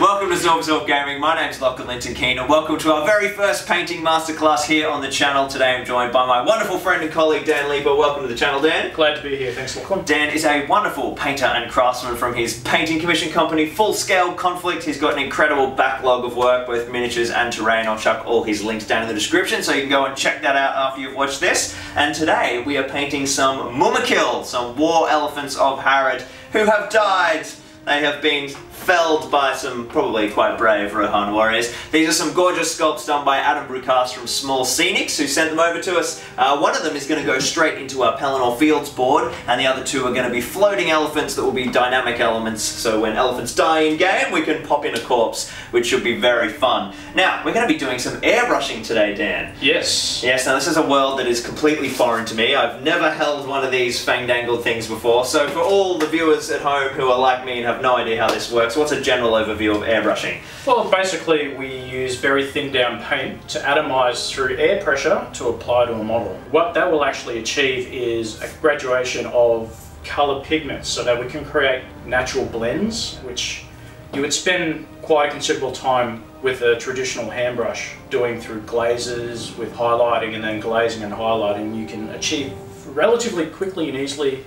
Welcome to Zorpazorp Gaming. My name name's Lachlan Linton Keen and welcome to our very first painting masterclass here on the channel. Today I'm joined by my wonderful friend and colleague Dan Leeper. Welcome to the channel, Dan. Glad to be here, thanks Lachlan. Dan is a wonderful painter and craftsman from his painting commission company, Full Scaled Conflict. He's got an incredible backlog of work, both miniatures and terrain. I'll chuck all his links down in the description so you can go and check that out after you've watched this. And today we are painting some Mumakil, some war elephants of Harad, who have died. They have been felled by some probably quite brave Rohan warriors. These are some gorgeous sculpts done by Adam Brucas from Small Scenics who sent them over to us. Uh, one of them is going to go straight into our Pelennor Fields board and the other two are going to be floating elephants that will be dynamic elements so when elephants die in game we can pop in a corpse which should be very fun. Now we're going to be doing some airbrushing today Dan. Yes. Yes, now this is a world that is completely foreign to me. I've never held one of these fang-dangled things before so for all the viewers at home who are like me and have no idea how this works what's a general overview of airbrushing? Well, basically we use very thin down paint to atomize through air pressure to apply to a model. What that will actually achieve is a graduation of color pigments so that we can create natural blends, which you would spend quite a considerable time with a traditional hand brush doing through glazes with highlighting and then glazing and highlighting. You can achieve relatively quickly and easily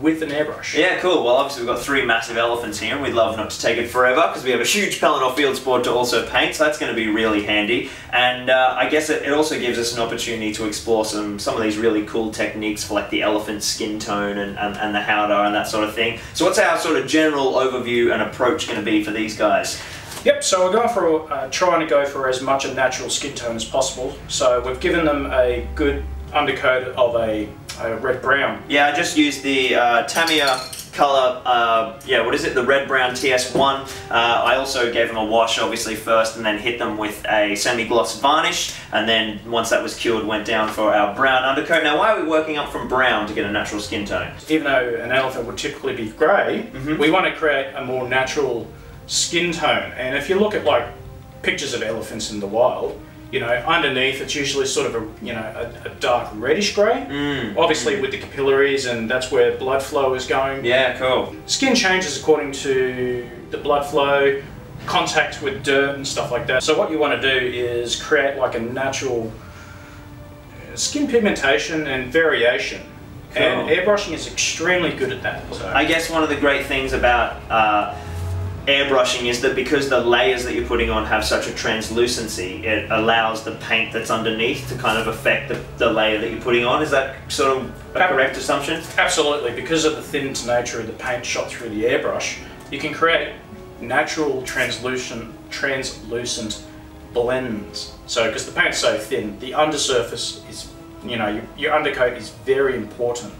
with an airbrush. Yeah, cool. Well, obviously we've got three massive elephants here, and we'd love not to take it forever because we have a huge Pelennor Fields board to also paint, so that's going to be really handy. And uh, I guess it, it, also gives us an opportunity to explore some some of these really cool techniques for like the elephant skin tone and, and, and the howdah and that sort of thing. So what's our sort of general overview and approach going to be for these guys? Yep, so we're going for uh, trying to go for as much a natural skin tone as possible. So we've given them a good undercoat of a uh, red brown. Yeah, I just used the uh, Tamiya color, uh, yeah, what is it, the red brown TS1. Uh, I also gave them a wash obviously first and then hit them with a semi-gloss varnish and then once that was cured went down for our brown undercoat. Now why are we working up from brown to get a natural skin tone? Even though an elephant would typically be grey, mm -hmm. we want to create a more natural skin tone and if you look at like pictures of elephants in the wild, you know, underneath it's usually sort of a you know a, a dark reddish grey. Mm. Obviously mm. with the capillaries and that's where blood flow is going. Yeah, cool. Skin changes according to the blood flow, contact with dirt and stuff like that. So what you want to do is create like a natural skin pigmentation and variation. Cool. And airbrushing is extremely good at that. So. I guess one of the great things about uh, airbrushing is that because the layers that you're putting on have such a translucency, it allows the paint that's underneath to kind of affect the, the layer that you're putting on. Is that sort of a correct assumption? Absolutely. Because of the thin nature of the paint shot through the airbrush, you can create natural translucent, translucent blends. So, because the paint's so thin, the undersurface is, you know, your, your undercoat is very important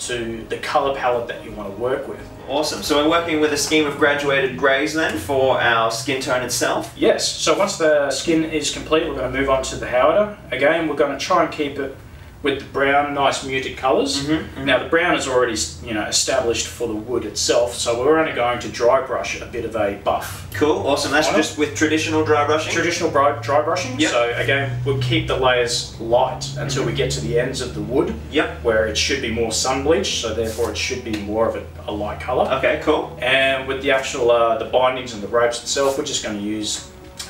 to the color palette that you want to work with. Awesome. So we're working with a scheme of graduated greys then for our skin tone itself? Yes. So once the skin is complete, we're going to move on to the howdah. Again, we're going to try and keep it with the brown, nice muted colors. Mm -hmm, mm -hmm. Now the brown is already you know established for the wood itself, so we're only going to dry brush a bit of a buff. Cool, awesome. That's just it. with traditional dry brushing. Traditional dry, dry brushing. Yep. So again, we'll keep the layers light until mm -hmm. we get to the ends of the wood. Yep. Where it should be more sun bleached, so therefore it should be more of a, a light color. Okay, cool. And with the actual uh, the bindings and the ropes itself, we're just going to use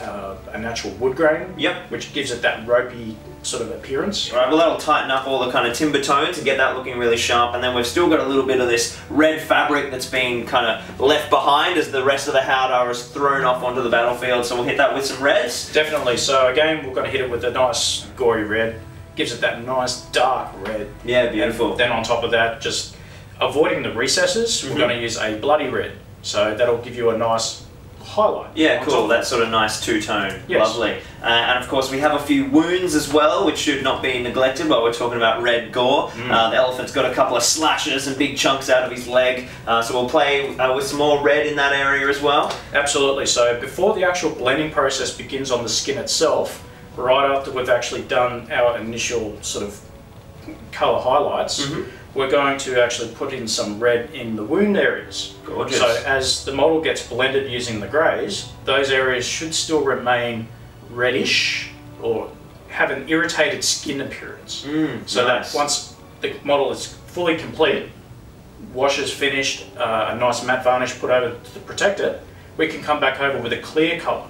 uh, a natural wood grain. Yep. Which gives it that ropey sort of appearance. All right, well that'll tighten up all the kind of timber tones and get that looking really sharp. And then we've still got a little bit of this red fabric that's been kind of left behind as the rest of the howdah is thrown off onto the battlefield. So we'll hit that with some reds. Definitely. So again, we're going to hit it with a nice gory red. Gives it that nice dark red. Yeah, beautiful. And then on top of that, just avoiding the recesses, mm -hmm. we're going to use a bloody red. So that'll give you a nice highlight. Yeah, cool. That sort of nice two-tone. Yes. Lovely. Uh, and of course we have a few wounds as well, which should not be neglected while we're talking about red gore. Mm. Uh, the elephant's got a couple of slashes and big chunks out of his leg, uh, so we'll play uh, with some more red in that area as well. Absolutely. So before the actual blending process begins on the skin itself, right after we've actually done our initial sort of colour highlights, mm -hmm we're going to actually put in some red in the wound areas. Gorgeous. So as the model gets blended using the greys, those areas should still remain reddish or have an irritated skin appearance. Mm, so nice. that once the model is fully complete, wash is finished, uh, a nice matte varnish put over to protect it, we can come back over with a clear color.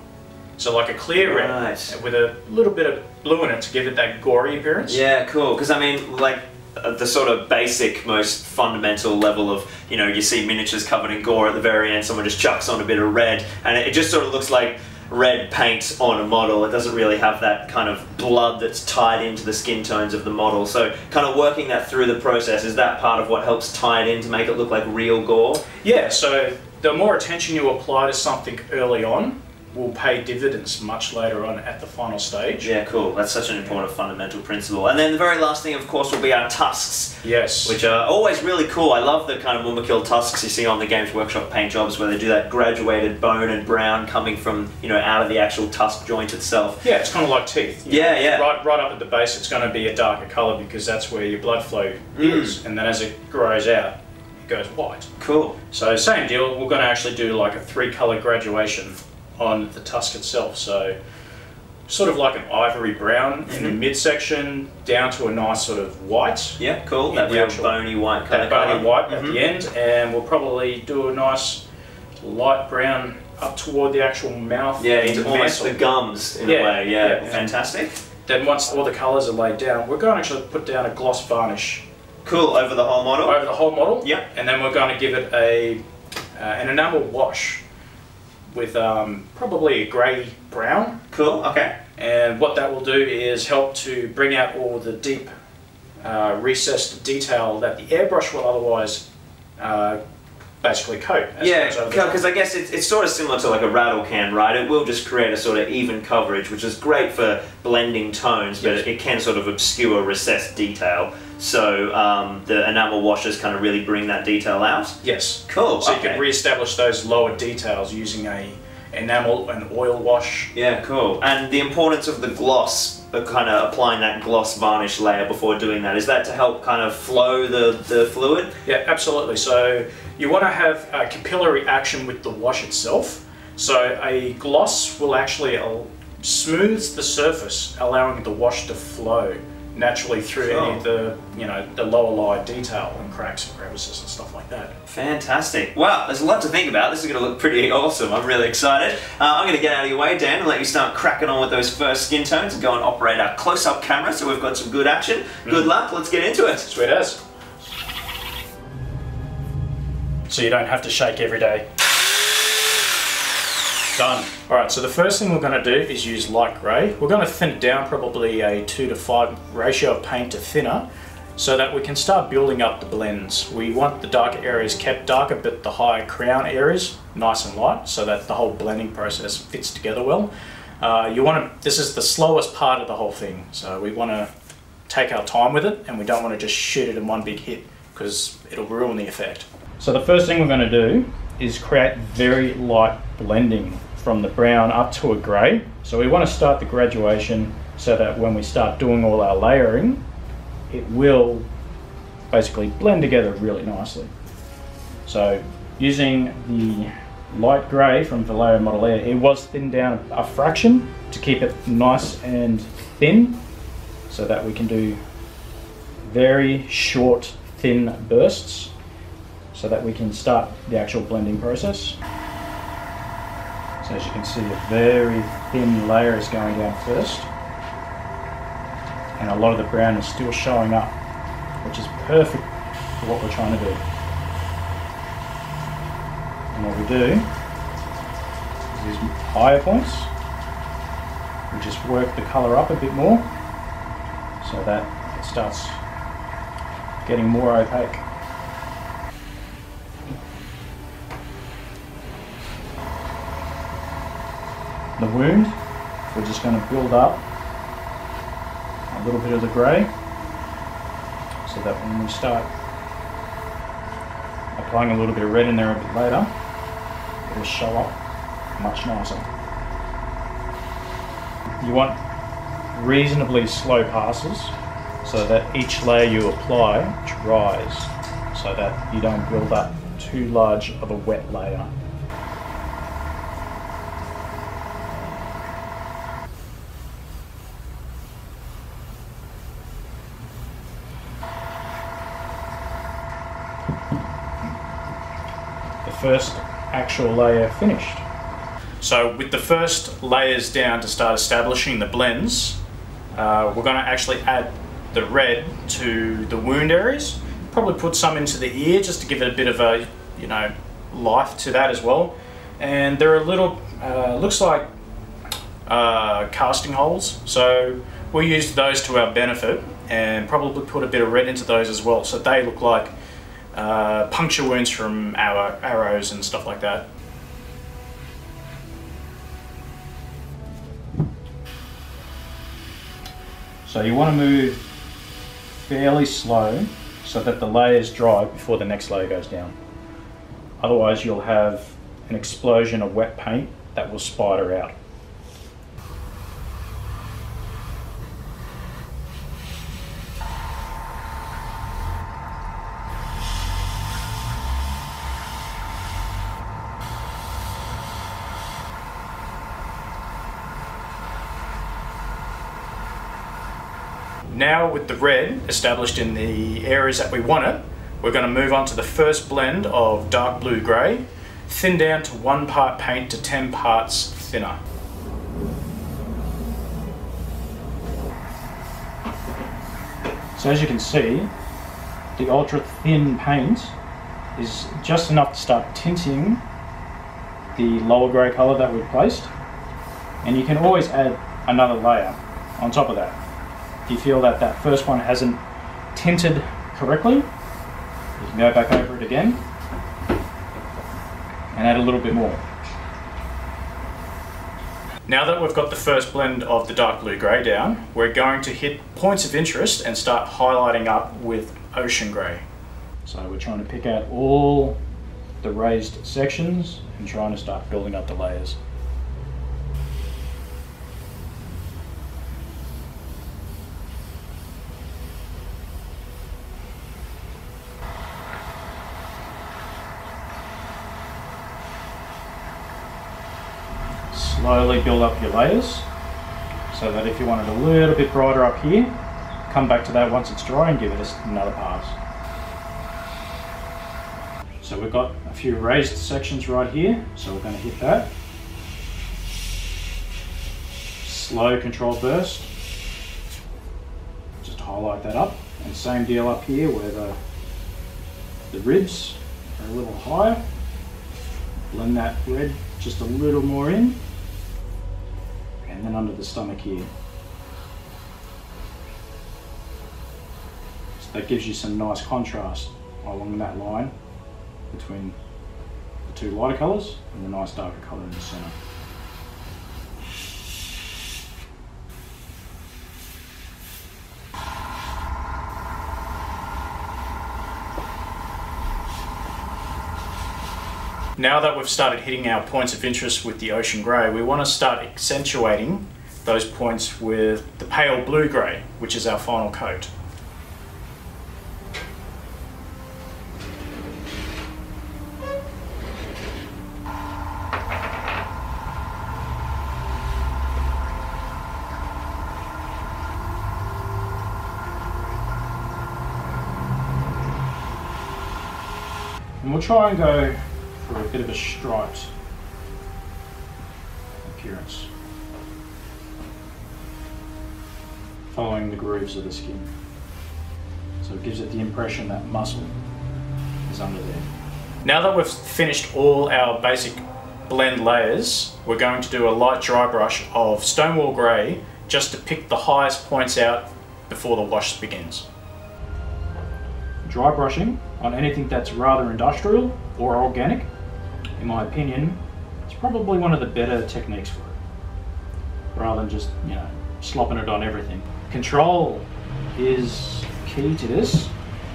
So like a clear red Right. with a little bit of blue in it to give it that gory appearance. Yeah, cool. Because I mean, like Uh, the sort of basic, most fundamental level of you know, you see miniatures covered in gore at the very end. Someone just chucks on a bit of red, and it, it just sort of looks like red paint on a model. It doesn't really have that kind of blood that's tied into the skin tones of the model. So, kind of working that through the process is that part of what helps tie it in to make it look like real gore. Yeah, so the more attention you apply to something early on will pay dividends much later on at the final stage. Yeah, cool. That's such an important fundamental principle. And then the very last thing, of course, will be our tusks. Yes. which are always really cool. I love the kind of Mumakil tusks you see on the Games Workshop paint jobs where they do that graduated bone and brown coming from, you know, out of the actual tusk joint itself. yeah, it's kind of like teeth. Yeah, yeah. Right, right up at the base, it's going to be a darker color because that's where your blood flow Mm. is, and then as it grows out, it goes white. Cool. So same deal. We're going to actually do like a three-color graduation on the tusk itself. So sort of like an ivory brown in the Mhm. midsection, down to a nice sort of white. Yeah, cool. That real actual- bony white colour. That bony white at Mhm. the end, and we'll probably do a nice light brown up toward the actual mouth. Yeah, into almost the gums in Yeah, a way. Yeah, yeah. fantastic. Then once all the colours are laid down, we're going to actually put down a gloss varnish Cool. Over the whole model. over the whole model. Yeah. And then we're going to give it a uh, an enamel wash with um, probably a grey brown. Cool. Okay. And what that will do is help to bring out all the deep uh, recessed detail that the airbrush will otherwise uh, basically coat. as Yeah, goes over the top. because I guess it's, it's sort of similar to like a rattle can, right? It will just create a sort of even coverage, which is great for blending tones, but Yes. it can sort of obscure recessed detail. So um, the enamel washes kind of really bring that detail out. Yes. Cool. So you can re-establish those lower details using a enamel and oil wash. yeah, cool. And the importance of the gloss, kind of applying that gloss varnish layer before doing that, is that to help kind of flow the, the fluid? Yeah, absolutely. So you want to have a capillary action with the wash itself. So a gloss will actually smooths the surface, allowing the wash to flow naturally through any of the you know the lower layer detail and cracks and crevices and stuff like that. Fantastic. Wow, there's a lot to think about. This is going to look pretty awesome. I'm really excited. Uh, I'm going to get out of your way, Dan, and let you start cracking on with those first skin tones and go and operate our close-up camera so we've got some good action. Good luck. Let's get into it. Sweet as. So you don't have to shake every day. Done. All right, so the first thing we're going to do is use light grey. We're going to thin it down, probably a 2 to 5 ratio of paint to thinner, so that we can start building up the blends. We want the darker areas kept darker, but the high crown areas nice and light, so that the whole blending process fits together well. Uh, you want to. This is the slowest part of the whole thing, so we want to take our time with it, and we don't want to just shoot it in one big hit because it'll ruin the effect. So the first thing we're going to do is create very light blending from the brown up to a grey. So we want to start the graduation so that when we start doing all our layering, it will basically blend together really nicely. So using the light grey from Vallejo Model Air, it was thinned down a fraction to keep it nice and thin so that we can do very short thin bursts so that we can start the actual blending process. So as you can see, a very thin layer is going down first. And a lot of the brown is still showing up, which is perfect for what we're trying to do. And what we do is these higher points, we just work the colour up a bit more so that it starts getting more opaque. The wound, we're just going to build up a little bit of the grey so that when we start applying a little bit of red in there a bit later, it'll show up much nicer. You want reasonably slow passes so that each layer you apply dries so that you don't build up too large of a wet layer. First actual layer finished. So with the first layers down to start establishing the blends, uh, we're going to actually add the red to the wound areas. Probably put some into the ear just to give it a bit of a, you know, life to that as well. And there are little, uh, looks like uh, casting holes. So we'll use those to our benefit and probably put a bit of red into those as well. So they look like uh, puncture wounds from our arrows and stuff like that. So you want to move fairly slow so that the layers dry before the next layer goes down. Otherwise you'll have an explosion of wet paint that will spider out. Now with the red established in the areas that we want it, we're going to move on to the first blend of dark blue grey, thin down to one part paint to 10 parts thinner. So as you can see, the ultra thin paint is just enough to start tinting the lower grey colour that we've placed. And you can always add another layer on top of that if you feel that that first one hasn't tinted correctly, you can go back over it again and add a little bit more. Now that we've got the first blend of the dark blue grey down, we're going to hit points of interest and start highlighting up with ocean grey. So we're trying to pick out all the raised sections and trying to start building up the layers. Slowly build up your layers so that if you want it a little bit brighter up here, come back to that once it's dry and give it another pass. So we've got a few raised sections right here, so we're going to hit that. Slow control burst. Just highlight that up. And same deal up here where the, the ribs are a little higher. Blend that red just a little more in and then under the stomach here. So that gives you some nice contrast along that line between the two lighter colours and the nice darker colour in the centre. Now that we've started hitting our points of interest with the ocean grey, we want to start accentuating those points with the pale blue grey, which is our final coat. And we'll try and go a bit of a striped appearance. Following the grooves of the skin. So it gives it the impression that muscle is under there. Now that we've finished all our basic blend layers, we're going to do a light dry brush of Stonewall Grey just to pick the highest points out before the wash begins. Dry brushing on anything that's rather industrial or organic in my opinion, it's probably one of the better techniques for it, rather than just, you know, slopping it on everything. Control is key to this,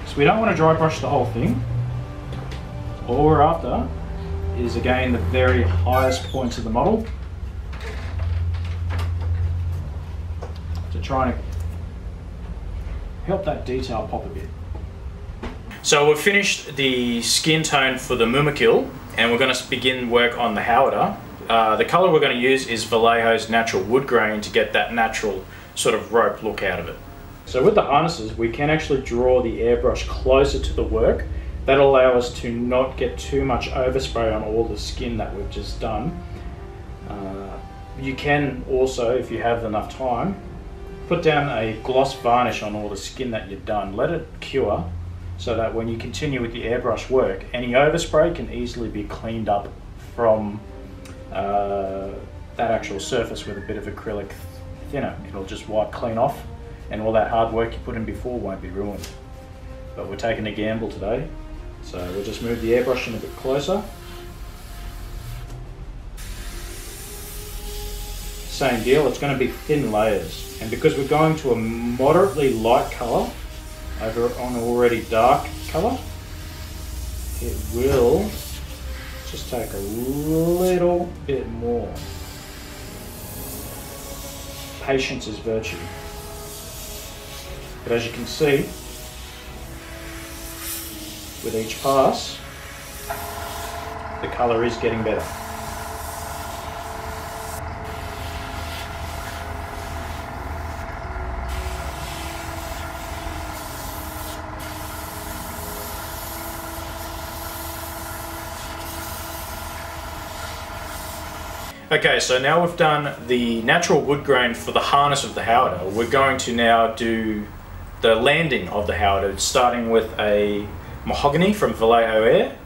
so we don't want to dry brush the whole thing. All we're after is again the very highest points of the model to try and help that detail pop a bit. So we've finished the skin tone for the Mumakil and we're going to begin work on the Howdah. Uh, the colour we're going to use is Vallejo's natural wood grain to get that natural sort of rope look out of it. So with the harnesses we can actually draw the airbrush closer to the work. That'll allow us to not get too much overspray on all the skin that we've just done. Uh, you can also, if you have enough time, put down a gloss varnish on all the skin that you've done. Let it cure so that when you continue with the airbrush work, any overspray can easily be cleaned up from uh, that actual surface with a bit of acrylic thinner. It'll just wipe clean off and all that hard work you put in before won't be ruined. But we're taking a gamble today, so we'll just move the airbrush in a bit closer. Same deal, it's going to be thin layers. And because we're going to a moderately light colour over on already dark colour, it will just take a little bit more. Patience is virtue. But as you can see, with each pass, the colour is getting better. Okay, so now we've done the natural wood grain for the harness of the Howdah. We're going to now do the landing of the Howdah, starting with a mahogany from Vallejo Air.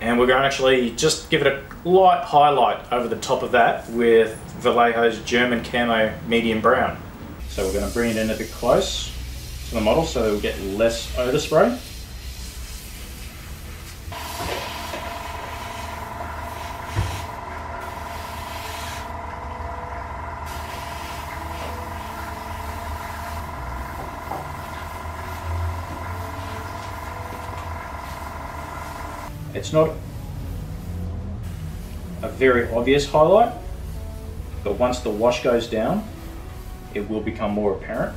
And we're going to actually just give it a light highlight over the top of that with Vallejo's German Camo Medium Brown. So we're going to bring it in a bit close to the model so we get less overspray. It's not a very obvious highlight, but once the wash goes down, it will become more apparent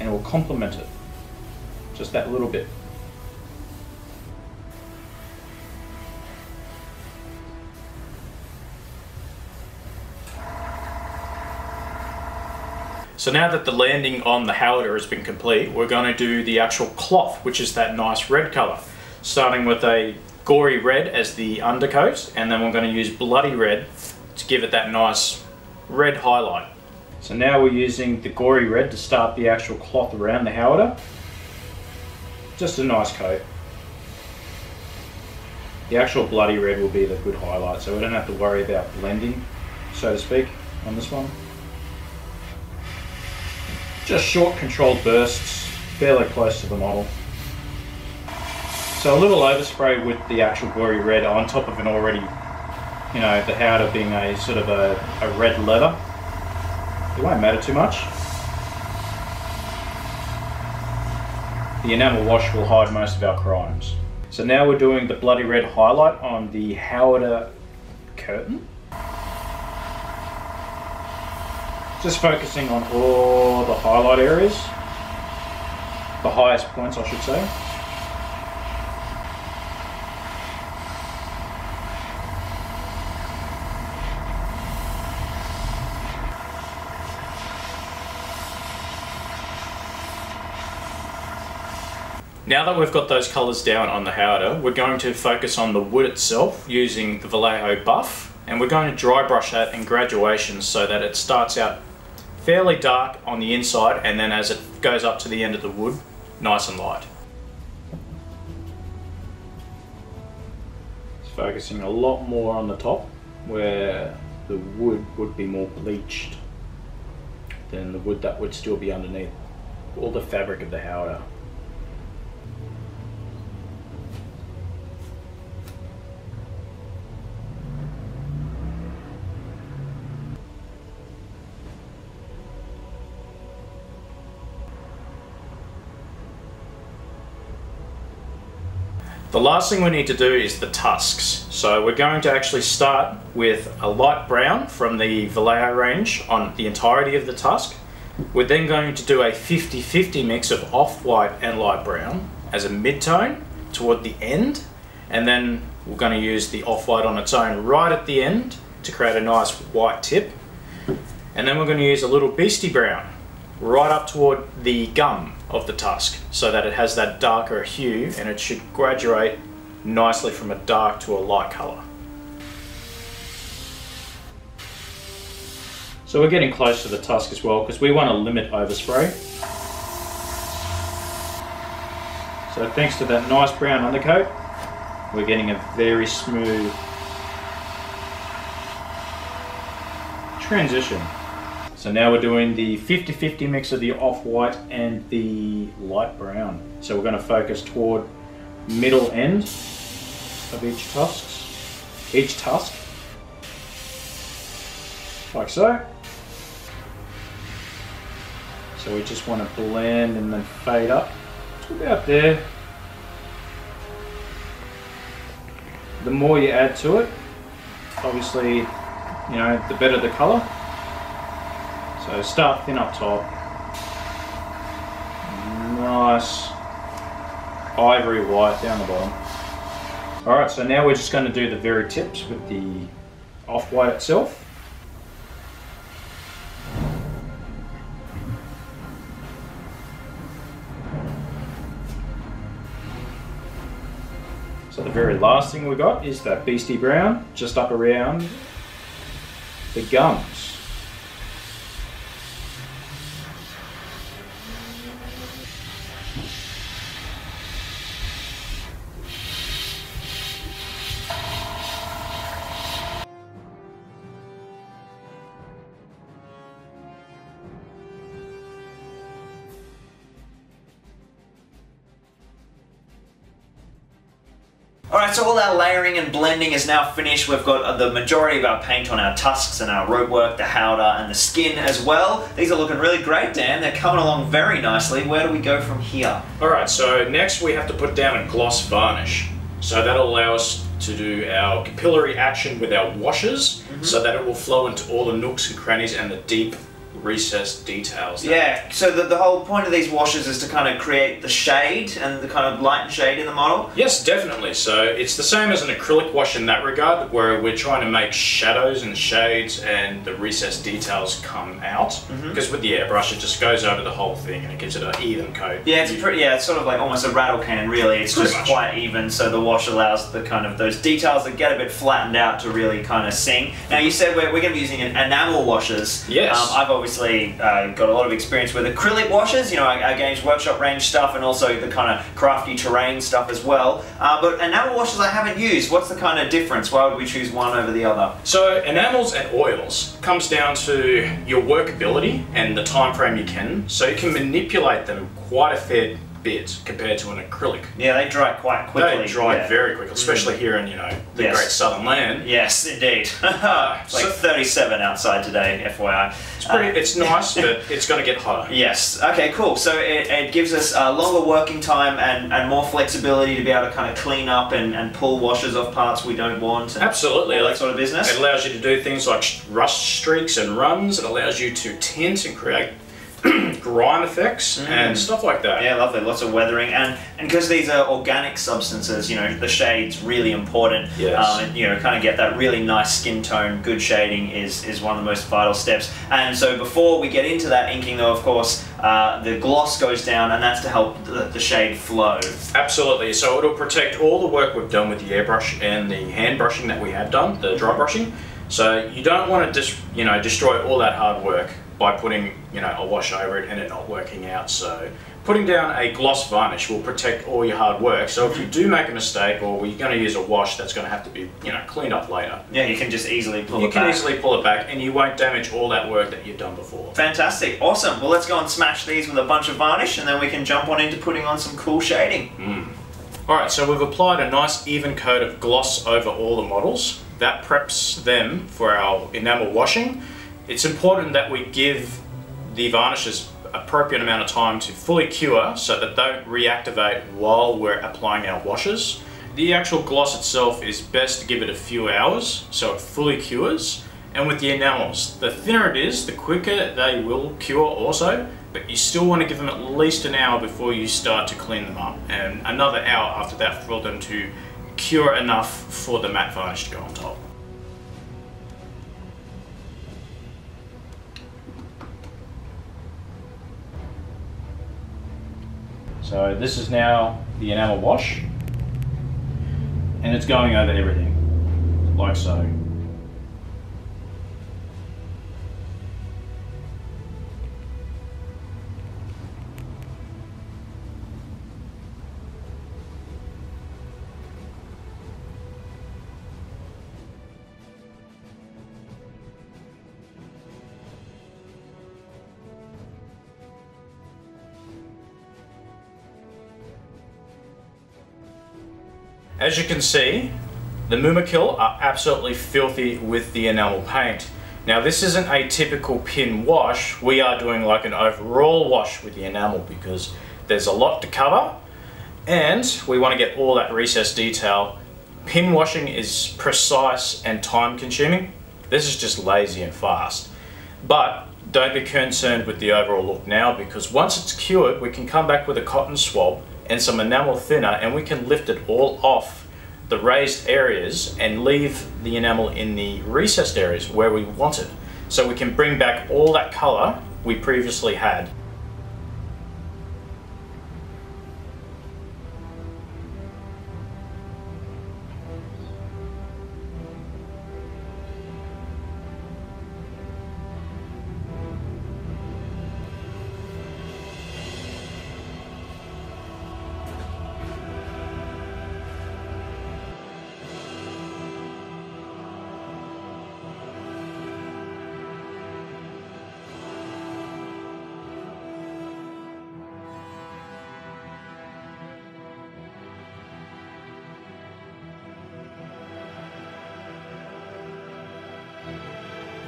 and it will complement it just that little bit. So now that the landing on the Howdah has been complete, we're going to do the actual cloth, which is that nice red colour starting with a gory red as the undercoat and then we're going to use bloody red to give it that nice red highlight. So now we're using the gory red to start the actual cloth around the howitzer. Just a nice coat. The actual bloody red will be the good highlight so we don't have to worry about blending so to speak on this one. Just short controlled bursts, fairly close to the model. So a little overspray with the actual gory red on top of an already, you know, the Howdah being a sort of a, a red leather. It won't matter too much. The enamel wash will hide most of our crimes. So now we're doing the bloody red highlight on the Howdah curtain. Just focusing on all the highlight areas, the highest points I should say. Now that we've got those colours down on the Howdah, we're going to focus on the wood itself using the Vallejo buff and we're going to dry brush that in graduations so that it starts out fairly dark on the inside and then as it goes up to the end of the wood, nice and light. It's focusing a lot more on the top where the wood would be more bleached than the wood that would still be underneath all the fabric of the Howdah. The last thing we need to do is the tusks. So we're going to actually start with a light brown from the Vallejo range on the entirety of the tusk. We're then going to do a 50-50 mix of off-white and light brown as a mid-tone toward the end. And then we're going to use the off-white on its own right at the end to create a nice white tip. And then we're going to use a little beasty brown right up toward the gum of the tusk so that it has that darker hue and it should graduate nicely from a dark to a light colour. So we're getting close to the tusk as well because we want to limit overspray. So thanks to that nice brown undercoat, we're getting a very smooth transition. So now we're doing the 50-50 mix of the off-white and the light brown. So we're going to focus toward middle end of each tusk, each tusk, like so. So we just want to blend and then fade up to about there. The more you add to it, obviously, you know, the better the color. So start thin up top. Nice ivory white down the bottom. Alright, so now we're just going to do the very tips with the off-white itself. So the very last thing we got is that Beasty Brown, just up around the gums. Alright, so all our layering and blending is now finished. We've got uh, the majority of our paint on our tusks and our rope work, the howdah and the skin as well. These are looking really great, Dan. They're coming along very nicely. Where do we go from here? Alright, so next we have to put down a gloss varnish. So that'll allow us to do our capillary action with our washes so that it will flow into all the nooks and crannies and the deep recessed details. Yeah, so the, the whole point of these washes is to kind of create the shade and the kind of light and shade in the model. Yes, definitely. So it's the same as an acrylic wash in that regard, where we're trying to make shadows and shades and the recessed details come out. Mm-hmm. Because with the airbrush, it just goes over the whole thing and it gives it an even coat. Yeah, it's pretty. Yeah, it's sort of like almost a rattle can. Really, it's Pretty just much. quite even. So the wash allows the kind of those details that get a bit flattened out to really kind of sing. Now you said we're, we're going to be using enamel washes. Yes. Um, I've obviously uh, got a lot of experience with acrylic washes. You know, our, our Games Workshop range stuff, and also the kind of crafty terrain stuff as well. Uh, but enamel washers I haven't used. What's the kind of difference? Why would we choose one over the other? So enamels and oils comes down to your workability and the time frame you can. So you can manipulate them quite a fair bit compared to an acrylic. Yeah, they dry quite quickly. They dry yeah. very quickly, especially here in you know the Yes. great southern land. Yes, indeed. it's like So- 37 outside today, FYI. It's pretty. Uh, it's nice, but it's going to get hotter. Yes. Okay. Cool. So it, it gives us a longer working time and, and more flexibility to be able to kind of clean up and, and pull washers off parts we don't want. And Absolutely. all that Like, sort of business. It allows you to do things like rust streaks and runs. It allows you to tint and create grime effects and stuff like that. Yeah, lovely. Lots of weathering, and and because these are organic substances, you know, the shade's really important. Yes. Um, and you know, kind of get that really nice skin tone. Good shading is is one of the most vital steps. And so before we get into that inking, though, of course, uh, the gloss goes down, and that's to help the, the shade flow. Absolutely. So it'll protect all the work we've done with the airbrush and the hand brushing that we have done, the dry brushing. So you don't want to just you know destroy all that hard work by putting you know a wash over it and it not working out. So putting down a gloss varnish will protect all your hard work. So if you do make a mistake or you're going to use a wash that's going to have to be you know cleaned up later, Yeah, you can just easily pull you it can easily pull it back and you won't damage all that work that you've done before. Fantastic, awesome. Well, let's go and smash these with a bunch of varnish, and then we can jump on into putting on some cool shading. Hmm. Alright, so we've applied a nice even coat of gloss over all the models. That preps them for our enamel washing. It's important that we give the varnishes appropriate amount of time to fully cure so that they don't reactivate while we're applying our washes. The actual gloss itself is best to give it a few hours so it fully cures. And with the enamels, the thinner it is, the quicker they will cure also, but you still want to give them at least an hour before you start to clean them up, and another hour after that for them to cure enough for the matte varnish to go on top. So this is now the enamel wash, and it's going over everything, like so. As you can see, the Mumakil are absolutely filthy with the enamel paint. Now this isn't a typical pin wash, we are doing like an overall wash with the enamel because there's a lot to cover and we want to get all that recessed detail. Pin washing is precise and time consuming. This is just lazy and fast. But don't be concerned with the overall look now because once it's cured we can come back with a cotton swab and some enamel thinner and we can lift it all off the raised areas and leave the enamel in the recessed areas where we want it. So we can bring back all that colour we previously had.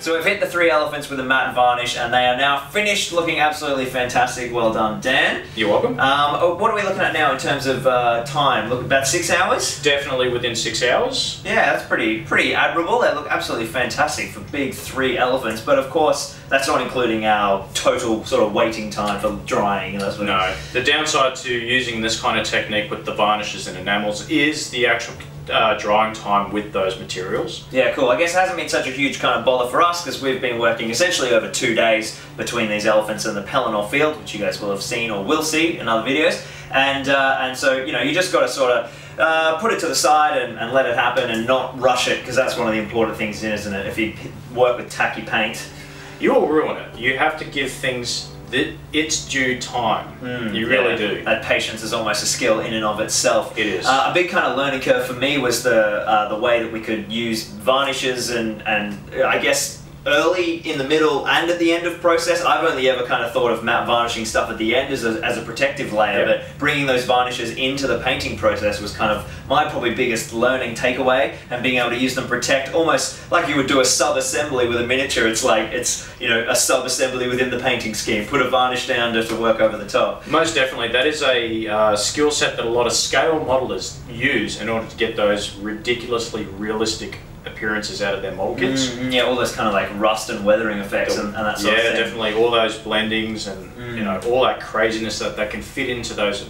So we've hit the three elephants with a matte varnish and they are now finished looking absolutely fantastic. Well done, Dan. You're welcome. Um, oh, what are we looking at now in terms of uh, time? Look, about six hours? Definitely within six hours. Yeah, that's pretty pretty admirable. They look absolutely fantastic for big three elephants. But of course, that's not including our total sort of waiting time for drying and that sort of No. The downside to using this kind of technique with the varnishes and enamels is the actual uh, drying time with those materials. Yeah, cool. I guess it hasn't been such a huge kind of bother for us because we've been working essentially over two days between these elephants and the Pelennor field, which you guys will have seen or will see in other videos. And uh, and so you know you just got to sort of uh, put it to the side and, and let it happen and not rush it because that's one of the important things, isn't it? If you work with tacky paint, You will ruin it. You have to give things the, its due time. you really Yeah, do. That patience is almost a skill in and of itself. It is. Uh, a big kind of learning curve for me was the uh, the way that we could use varnishes and and I guess early in the middle and at the end of process. I've only ever kind of thought of matte varnishing stuff at the end as a, as a protective layer, Yeah. but bringing those varnishes into the painting process was kind of my probably biggest learning takeaway and being able to use them protect almost like you would do a sub assembly with a miniature. It's like it's you know a sub assembly within the painting scheme. Put a varnish down just to work over the top. Most definitely, that is a uh, skill set that a lot of scale modelers use in order to get those ridiculously realistic appearances out of their model kits. Mm, yeah, all those kind of like rust and weathering effects and, and that sort yeah, of thing. Yeah, definitely. All those blendings and you Mm. know all that craziness that, that can fit into those,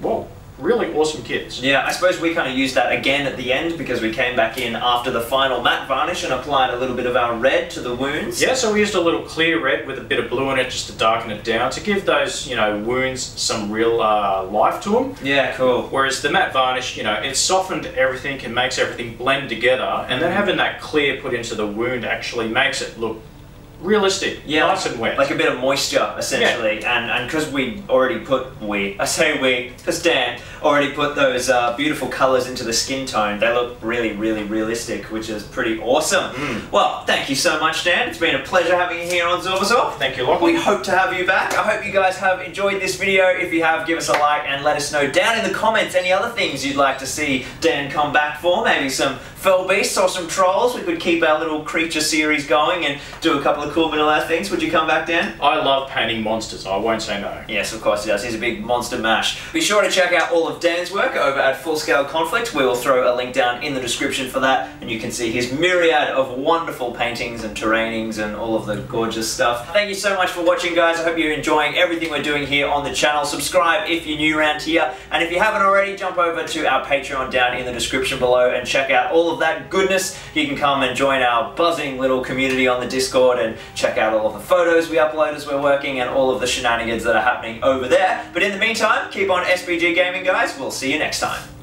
well, really awesome kits. Yeah, I suppose we kind of used that again at the end because we came back in after the final matte varnish and applied a little bit of our red to the wounds. Yeah, so we used a little clear red with a bit of blue in it just to darken it down to give those you know wounds some real uh, life to them. Yeah, cool. Whereas the matte varnish, you know, it softened everything and makes everything blend together, and then having that clear put into the wound actually makes it look realistic, Yeah, nice and wet. Like a bit of moisture, essentially. And and because we already put, we, I say we, because Dan already put those uh, beautiful colours into the skin tone, they look really, really realistic, which is pretty awesome. Mm. Well, thank you so much, Dan. It's been a pleasure having you here on Zorpazorp. Thank you, Lachlan. We hope to have you back. I hope you guys have enjoyed this video. If you have, give us a like and let us know down in the comments any other things you'd like to see Dan come back for. Maybe some fell beasts or some trolls. We could keep our little creature series going and do a couple of cool vanilla things. Would you come back, Dan? I love painting monsters. I won't say no. Yes, of course he does. He's a big monster mash. Be sure to check out all of Dan's work over at Full Scaled Conflict. We will throw a link down in the description for that, and you can see his myriad of wonderful paintings and terrainings and all of the gorgeous stuff. Thank you so much for watching, guys. I hope you're enjoying everything we're doing here on the channel. Subscribe if you're new around here, and if you haven't already, jump over to our Patreon down in the description below and check out all of that goodness. You can come and join our buzzing little community on the Discord and check out all of the photos we upload as we're working and all of the shenanigans that are happening over there. But in the meantime, keep on SBG Gaming, guys. We'll see you next time.